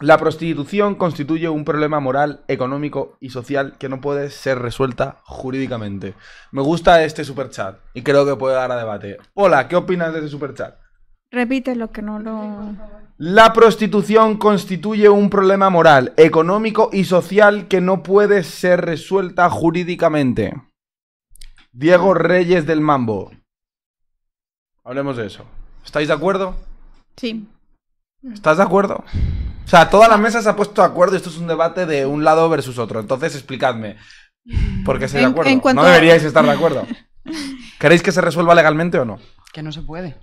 La prostitución constituye un problema moral, económico y social que no puede ser resuelta jurídicamente. Me gusta este superchat y creo que puede dar a debate. Hola, ¿qué opinas de este superchat? Repite lo que no lo... La prostitución constituye un problema moral, económico y social que no puede ser resuelta jurídicamente. Diego Reyes del Mambo. Hablemos de eso. ¿Estáis de acuerdo? Sí. ¿Estás de acuerdo? O sea, toda la mesa se ha puesto de acuerdo y esto es un debate de un lado versus otro. Entonces, explicadme. ¿Por qué estoy de acuerdo? en cuanto No a- deberíais estar de acuerdo. ¿Queréis que se resuelva legalmente o no? Que no se puede.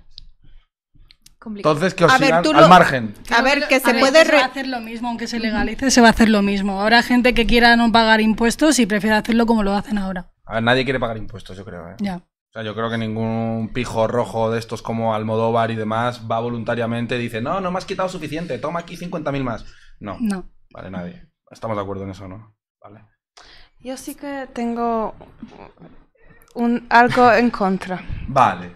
Entonces, que os A ver, sigan tú al lo- margen. A ver, que se A ver, puede... se va a hacer lo mismo, aunque se legalice, se va a hacer lo mismo. Habrá gente que quiera no pagar impuestos y prefiere hacerlo como lo hacen ahora. A ver, nadie quiere pagar impuestos, yo creo. ¿eh? Ya. O sea, yo creo que ningún pijo rojo de estos como Almodóvar y demás va voluntariamente y dice, no, no me has quitado suficiente, toma aquí 50.000 más. No, No. vale, nadie. Estamos de acuerdo en eso, ¿no? Vale. Yo sí que tengo un, algo en contra, Vale.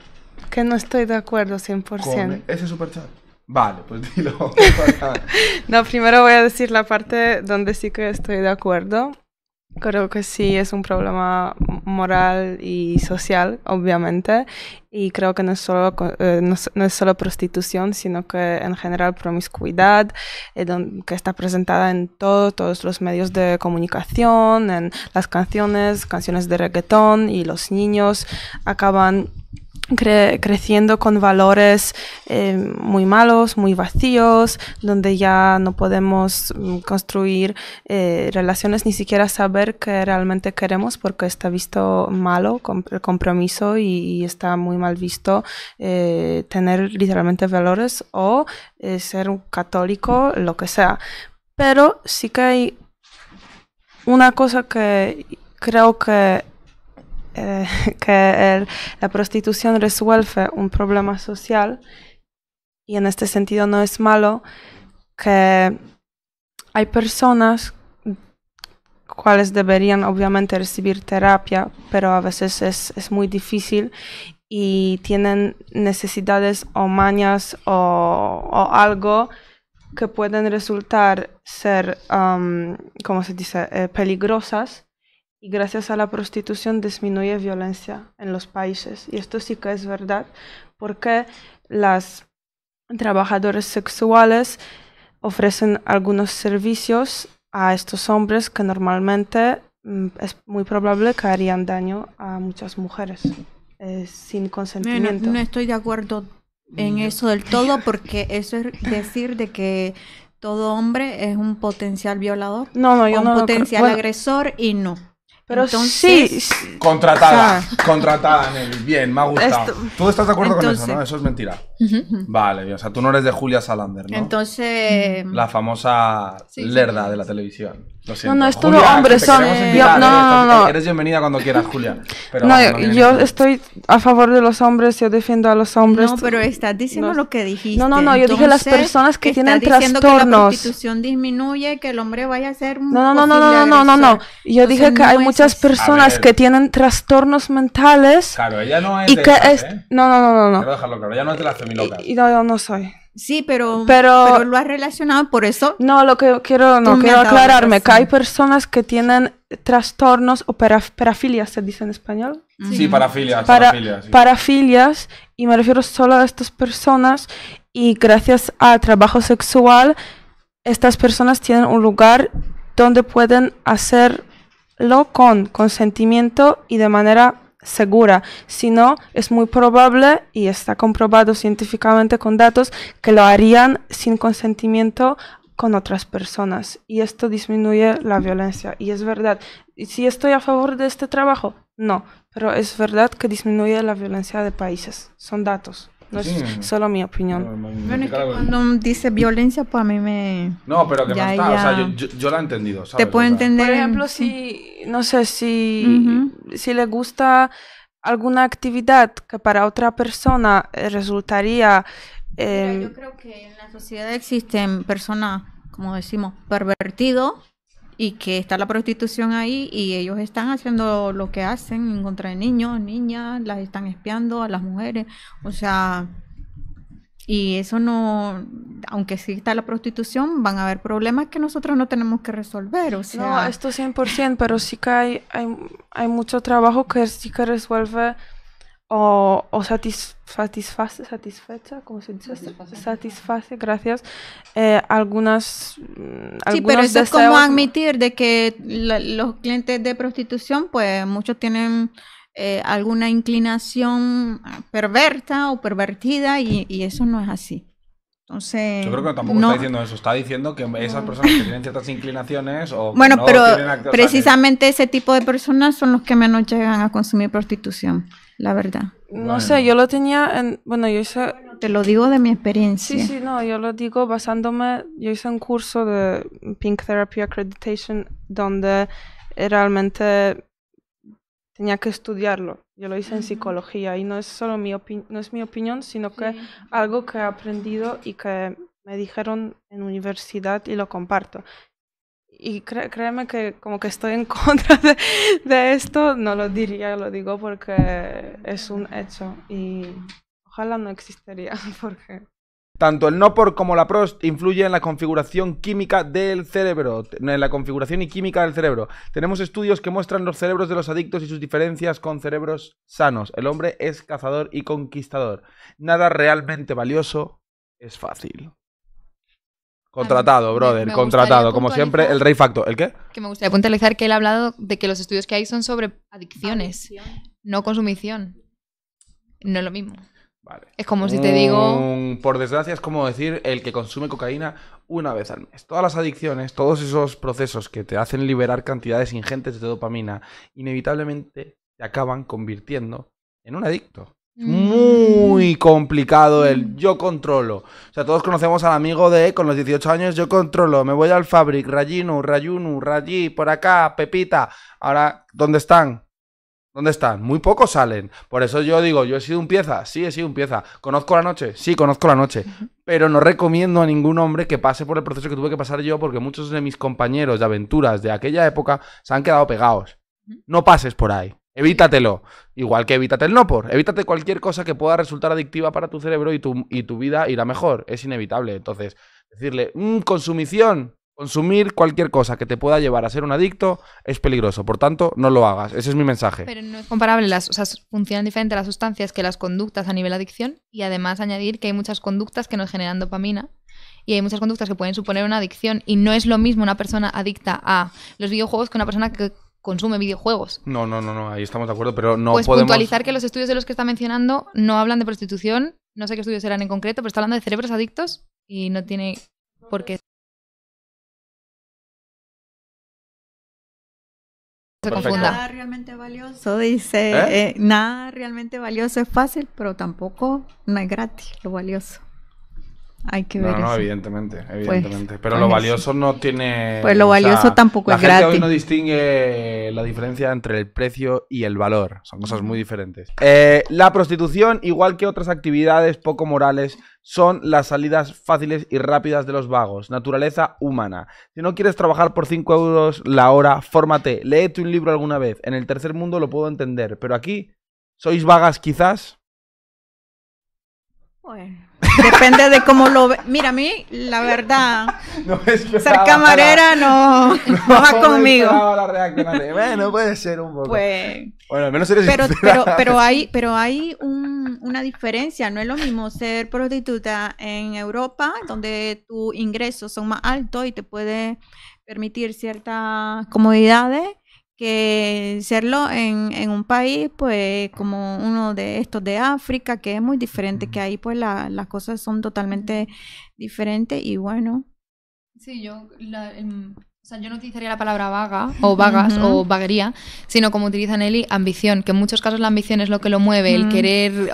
que no estoy de acuerdo 100%. Con ese superchat. Vale, pues dilo. No, primero voy a decir la parte donde sí que estoy de acuerdo. Creo que sí es un problema moral y social, obviamente, y creo que no es solo, eh, no, es- solo prostitución, sino que en general promiscuidad, eh, que está presentada en todo, todos los medios de comunicación, en las canciones, canciones de reggaetón, y los niños acaban cre- creciendo con valores eh, muy malos, muy vacíos, donde ya no podemos mm, construir eh, relaciones ni siquiera saber qué realmente queremos porque está visto malo el compromiso y, está muy mal visto eh, tener literalmente valores o ser un católico, lo que sea. Pero sí que hay una cosa que creo que eh, que la prostitución resuelve un problema social y en este sentido no es malo que hay personas cuales deberían obviamente recibir terapia, pero a veces es, es muy difícil y tienen necesidades o mañas o, o algo que pueden resultar ser, um, ¿cómo se dice?, Eh, peligrosas y gracias a la prostitución disminuye violencia en los países. Y esto sí que es verdad, porque las trabajadoras sexuales ofrecen algunos servicios a estos hombres que normalmente mm, es muy probable que harían daño a muchas mujeres eh, sin No, consentimiento. no estoy de acuerdo en eso del todo porque eso es decir de que todo hombre es un potencial violador No, no, yo un no potencial Bueno, agresor y no. Pero Entonces- sí, Contratada. O Contratada, Nelly. Bien, me ha gustado. Esto- ¿Tú estás de acuerdo con eso, no? Eso es mentira. Vale, bien. O sea, tú no eres de Julia Salander, ¿no? Entonces, La famosa Sí, sí. lerda de la televisión. Siento. no, es todo Julia, hombre, que te son- yo- no, no, no, no. Eres bienvenida cuando quieras, Julia. Pero no, yo, estoy a favor de los hombres, yo defiendo a los hombres. no, pero estás diciendo no- lo que dijiste. No, no, no, yo dije las Entonces, personas que tienen diciendo que la trastornos. prostitución disminuye, que el hombre vaya a ser No, no, no, no, no, no, no, no. Yo dije Entonces, que hay no muchas personas que tienen trastornos mentales Claro, ella no es y de que esas, es... ¿eh? No, no, no, no, Quiero no. dejarlo claro. Ella no es de las femilocas. Y, y no, yo no soy. Sí, pero, Pero- pero lo has relacionado por eso. No, lo que quiero, no, quiero aclararme, que hay personas que tienen trastornos o para, parafilias, ¿se dice en español? Sí, parafilia, Para, parafilia, sí. parafilias, y me refiero solo a estas personas, y gracias al trabajo sexual, estas personas tienen un lugar donde pueden hacerlo con consentimiento y de manera segura. Si no, es muy probable, y está comprobado científicamente con datos, que lo harían sin consentimiento con otras personas. Y esto disminuye la violencia. Y es verdad. ¿Y si estoy a favor de este trabajo? No. Pero es verdad que disminuye la violencia de países. Son datos. No Sí. es solo mi opinión. No, no, Bueno, es que cuando dice violencia, pues a mí me... No, pero que Ya, no está. O sea, yo, yo, yo la he entendido. Te puedo O sea, entender. Por ejemplo, si, no sé, si, si le gusta alguna actividad que para otra persona eh, resultaría... Mira, eh, yo creo que en la sociedad existen personas, como decimos, pervertidos y que está la prostitución ahí y ellos están haciendo lo que hacen en contra de niños, niñas, las están espiando a las mujeres. O sea, Y eso no, aunque exista la prostitución, van a haber problemas que nosotros no tenemos que resolver. O sea, No, esto 100%, pero sí que hay, hay, hay mucho trabajo que sí que resuelve o, o satis- satisface, satisfecha, ¿cómo se dice? Satisface, gracias, eh, algunas, mm, Sí, algunos pero eso es como admitir de que la- los clientes de prostitución, pues muchos tienen eh, alguna inclinación perverta o pervertida y, y eso no es así. Entonces, Yo creo que tampoco no- está diciendo eso. Está diciendo que esas personas que tienen ciertas inclinaciones o Bueno, no pero tienen precisamente ese tipo de personas son los que menos llegan a consumir prostitución, la verdad. No Bueno. sé, yo lo tenía en, bueno, yo hice, Te lo digo de mi experiencia. sí, sí, no, yo lo digo basándome, yo hice un curso de Pink Therapy Accreditation donde realmente tenía que estudiarlo. Yo lo hice en psicología y no es solo mi opinión, no es mi opinión, sino que algo que he aprendido y que me dijeron en universidad y lo comparto. Y cre- créeme que como que estoy en contra de, de esto, no lo diría, lo digo porque es un hecho y ojalá no existiría porque... Tanto el no por como la prost influye en la configuración química del cerebro, en la configuración y química del cerebro. Tenemos estudios que muestran los cerebros de los adictos y sus diferencias con cerebros sanos. El hombre es cazador y conquistador. Nada realmente valioso es fácil. Contratado, brother, me contratado. Como siempre, el rey facto. ¿El qué? Que me gustaría puntualizar que él ha hablado de que los estudios que hay son sobre adicciones, no consumición. No es lo mismo. Vale. Es como si te digo. Un- por desgracia, es como decir el que consume cocaína una vez al mes. Todas las adicciones, todos esos procesos que te hacen liberar cantidades ingentes de dopamina, inevitablemente te acaban convirtiendo en un adicto. Es Muy complicado el yo controlo. O sea, todos conocemos al amigo de con los 18 años yo controlo, me voy al Fabric, Rayinu, Rayunu, Rayi, por acá, Pepita. Ahora, ¿dónde están? ¿Dónde están? Muy pocos salen. Por eso yo digo, yo he sido un pieza, sí he sido un pieza. ¿Conozco la noche? Sí, conozco la noche. Pero no recomiendo a ningún hombre que pase por el proceso que tuve que pasar yo porque muchos de mis compañeros de aventuras de aquella época se han quedado pegados. No pases por ahí. Evítatelo. Igual que evítate el no por. Evítate cualquier cosa que pueda resultar adictiva para tu cerebro y tu, y tu vida irá mejor. Es inevitable. Entonces, decirle, "Mm, consumición, consumir cualquier cosa que te pueda llevar a ser un adicto es peligroso. Por tanto, no lo hagas. Ese es mi mensaje. Pero no es comparable, las, o sea, funcionan diferente las sustancias que las conductas a nivel adicción y además añadir que hay muchas conductas que nos generan dopamina y hay muchas conductas que pueden suponer una adicción y no es lo mismo una persona adicta a los videojuegos que una persona que consume videojuegos. No, no, no, no, ahí estamos de acuerdo, pero no pues podemos... puntualizar que los estudios de los que está mencionando no hablan de prostitución, no sé qué estudios eran en concreto, pero está hablando de cerebros adictos y no tiene por qué se Perfecto. confunda. Nada realmente valioso, dice. ¿Eh? eh, nada realmente valioso es fácil, pero tampoco no es gratis lo valioso. Hay que ver No, no, eso. evidentemente, evidentemente. pero pues lo eso. valioso no tiene... Pues lo o sea, valioso tampoco la es gente hoy no distingue la diferencia entre el precio y el valor. Son cosas muy diferentes. Eh, la prostitución, igual que otras actividades poco morales, son las salidas fáciles y rápidas de los vagos. Naturaleza humana. Si no quieres trabajar por 5 euros la hora, fórmate. Léete un libro alguna vez. En el tercer mundo lo puedo entender. Pero aquí, ¿sois vagas quizás? Bueno, depende de cómo lo ve. Mira, a mí, la verdad, No ser camarera no, no va conmigo. la Bueno, puede ser un poco. Pues, Bueno, al menos eres pero, pero, pero hay, pero hay un- una diferencia. No es lo mismo ser prostituta en Europa, donde tus ingresos son más altos y te puede permitir ciertas comodidades, que serlo en, en un país, pues, como uno de estos de África, que es muy diferente, que ahí, pues, la- las cosas son totalmente diferentes y bueno. Sí, yo, la- em, o sea, yo no utilizaría la palabra vaga o vagas o vaguería, sino como utiliza Nelly, ambición, que en muchos casos la ambición es lo que lo mueve, el querer...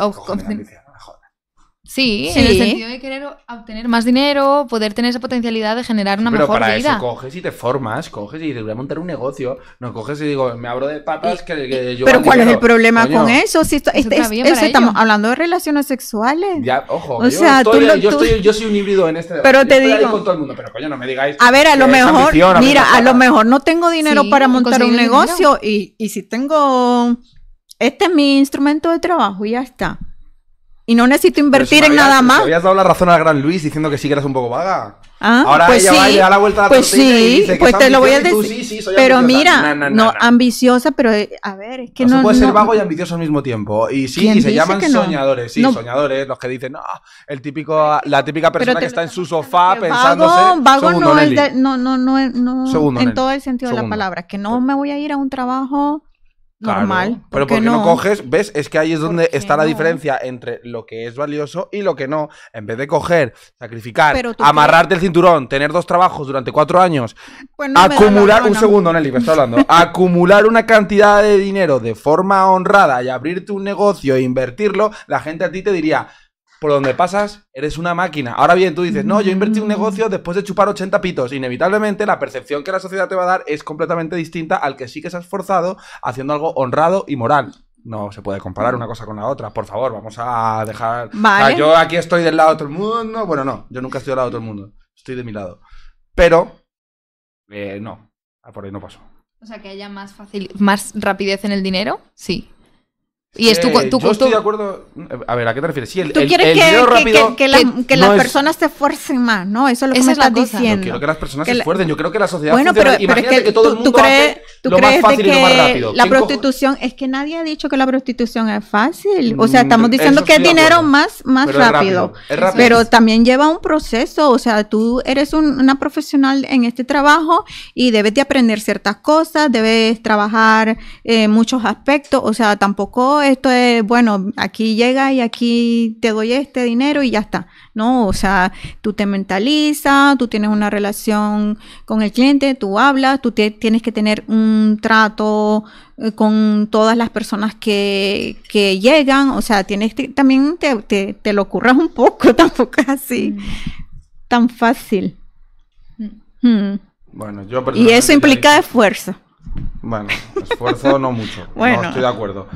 Sí, Sí. en el sentido de querer obtener más dinero, poder tener esa potencialidad de generar una Pero mejor para vida. eso coges y te formas, coges y dices, voy a montar un negocio. No coges y digo, me abro de patas que, que yo Pero ¿cuál es el problema Coño, con eso? Si esto- Es este- es- eso estamos hablando de relaciones sexuales. Ya, ojo, O yo, sea, tú lo- yo, tú- estoy- yo soy un híbrido en este debate. Pero te digo- con todo el mundo, pero coño, no me digáis. A ver, a lo mejor, ambición, mira, a lo mejor no tengo dinero Sí, para montar un negocio y, y si tengo, este es mi instrumento de trabajo y ya está. Y no necesito invertir en nada más. habías dado la razón al gran Luis diciendo que sí que eras un poco vaga. Ah, Ahora pues ella sí, va y le da la vuelta a la pues y sí, que pues es te lo voy a y tú, decir. sí, sí, pero ambiciosa. mira, No, ambiciosa, pero eh, a ver, es que no, no. se puede ser no- vago y ambicioso al mismo tiempo. Y sí, ¿Quién y se llaman no? soñadores. Sí, No. soñadores, los que dicen, no, el típico, la típica persona que está en su sofá pensándose. Vago, vago segundo, no es de- no, no, no, no Segundo, en Nelly. todo el sentido de la palabra, que no me voy a ir a un trabajo Claro, normal. Pero ¿por qué porque no? coges, ves, es que ahí es donde está la no? diferencia entre lo que es valioso y lo que no. En vez de coger, sacrificar, amarrarte el cinturón, tener dos trabajos durante cuatro años, Pues no acumular, un segundo, Nelly, me está hablando, acumular una cantidad de dinero de forma honrada y abrirte un negocio e invertirlo, la gente a ti te diría, por donde pasas, eres una máquina. Ahora bien, tú dices, no, yo invertí un negocio después de chupar 80 pitos. Inevitablemente, la percepción que la sociedad te va a dar es completamente distinta al que sí que se ha esforzado haciendo algo honrado y moral. No se puede comparar una cosa con la otra. Por favor, vamos a dejar. Vale. O sea, yo aquí estoy del lado de todo el mundo. Bueno, no, yo nunca estoy del lado de todo el mundo. Estoy de mi lado. Pero, eh, no, Ah, por ahí no paso. O sea, que haya más fácil, más rapidez en el dinero, sí. Y es tu, Eh, tu, yo estoy tu- de acuerdo. A ver, ¿a qué te refieres? Sí, el, Tú el- quieres el que, dinero que- rápido. que- que las- que que no las es- personas se esfuercen más, ¿no? Eso es lo que Esa me es la estás cosa. Yo diciendo. quiero que las personas Que se la- esfuercen. Yo creo que la sociedad Bueno, pero, funciona. pero es Imagínate que, que, todo el tú, mundo tú crees, hace tú lo crees más fácil de y lo más que rápido. la ¿Quién cojo- prostitución es que nadie ha dicho que la prostitución es fácil. O sea, Mm, estamos diciendo eso que es estoy dinero más, más Pero es rápido. es rápido. Pero también lleva un proceso. O sea, tú eres un- una profesional en este trabajo y debes de aprender ciertas cosas, debes trabajar eh, muchos aspectos. O sea, tampoco esto es, bueno, aquí llega y aquí te doy este dinero y ya está. No, o sea, tú te mentalizas, tú tienes una relación con el cliente, tú hablas, tú te- tienes que tener un trato eh, con todas las personas que, que llegan, o sea, tienes que, también te, te, te lo curras un poco, tampoco es así tan fácil. Mm. Bueno, yo Y eso implica esfuerzo. Bueno, esfuerzo no mucho. Bueno. No estoy de acuerdo.